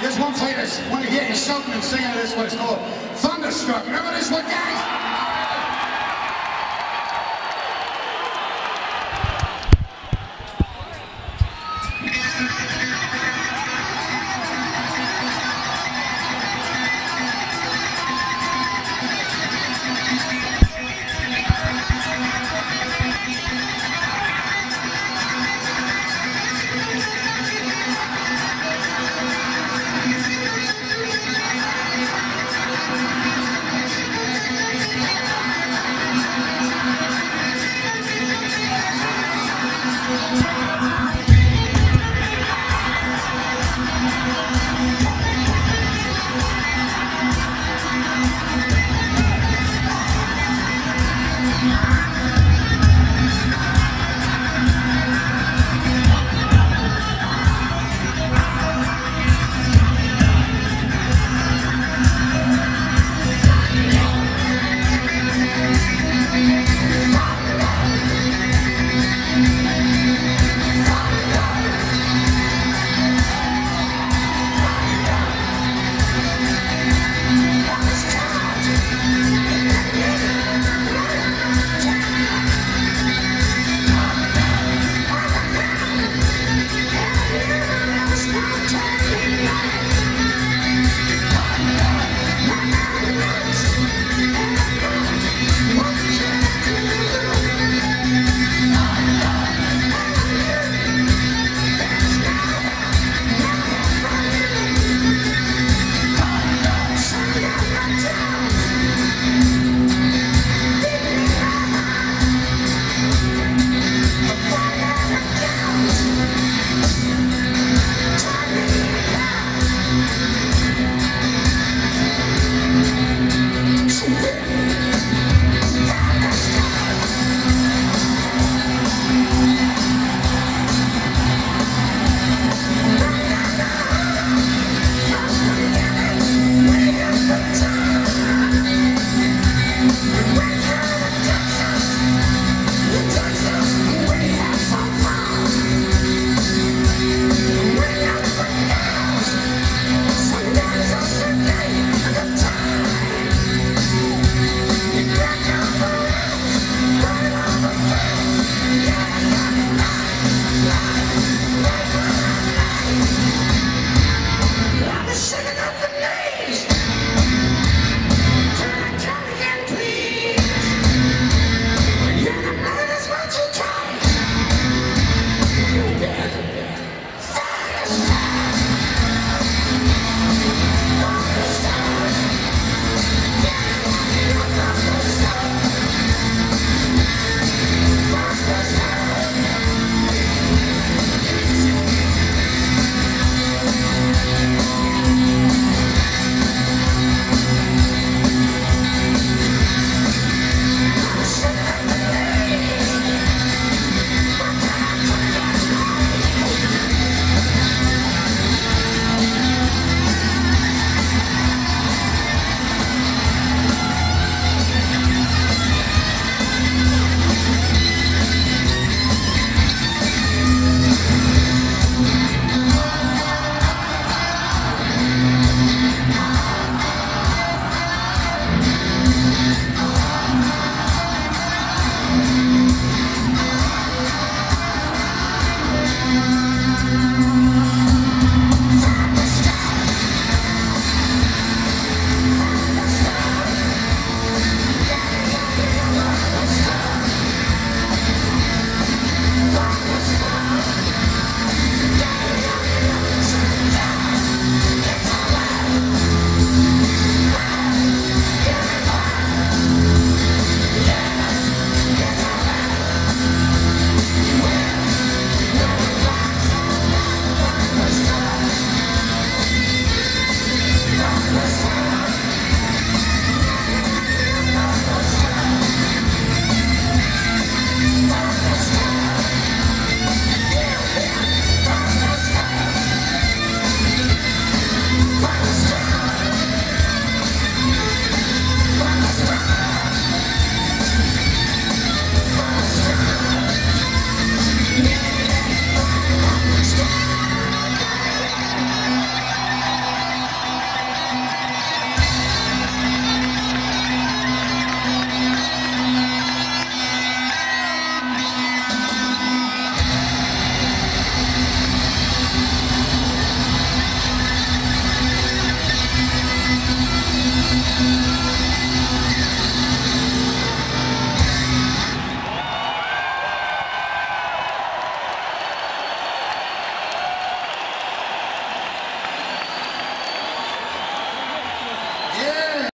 Just to play this. Want to you shouting and singing this one. It's called Thunderstruck. Remember this one, guys? time.